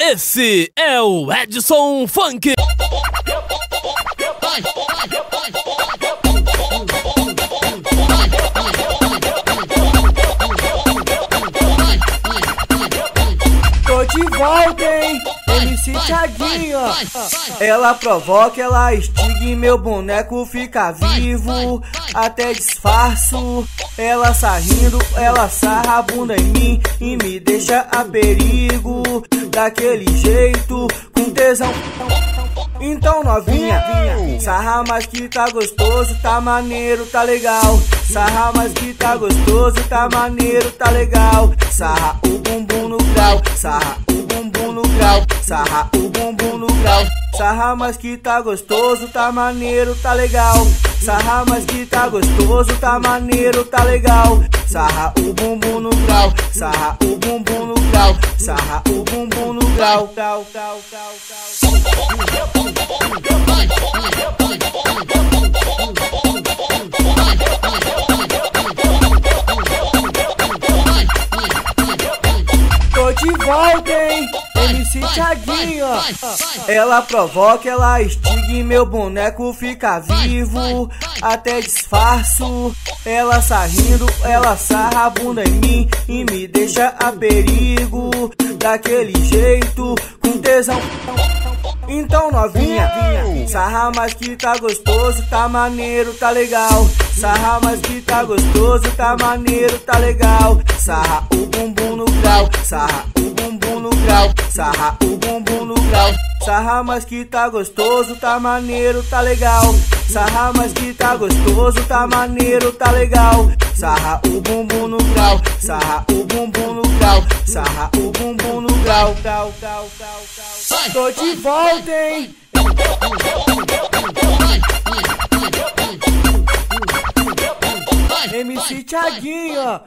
Esse é o Edson Funk. Tô de volta, hein? MC Thiaguinho. Ela provoca, ela estiga e meu boneco fica vivo. Até disfarço. Ela sarrindo, ela sarra a bunda em mim e me deixa a perigo. Daquele jeito, com tesão. Então novinha, sarra mais que tá gostoso, tá maneiro, tá legal. Sarra mais que tá gostoso, tá maneiro, tá legal. Sarra o bumbum no grau, sarra o bumbum no grau, sarra o bumbum no grau. Sarra mais que tá gostoso, tá maneiro, tá legal. Sarra mais que tá gostoso, tá maneiro, tá legal. Sarra o bumbum no grau, sarra o bumbum no grau, sarra o bumbum no grau, grau, grau, grau, grau. Hein? MC Thiaguinho. Ela provoca, ela estiga e meu boneco fica vivo. Até disfarço. Ela sarrindo, ela sarra a bunda em mim e me deixa a perigo. Daquele jeito, com tesão. Então novinha, sarra mais que tá gostoso, tá maneiro, tá legal. Sarra mais que tá gostoso, tá maneiro, tá legal. Sarra o bumbum no grau, sarra o grau, sarra o bumbum no grau. Sarra mais que tá gostoso, tá maneiro, tá legal. Sarra mais que tá gostoso, tá maneiro, tá legal. Sarra o bumbum no grau, sarra o bumbum no grau, sarra o bumbum no grau, grau, grau, grau, grau. Tô de volta, hein? MC Thiaguinho.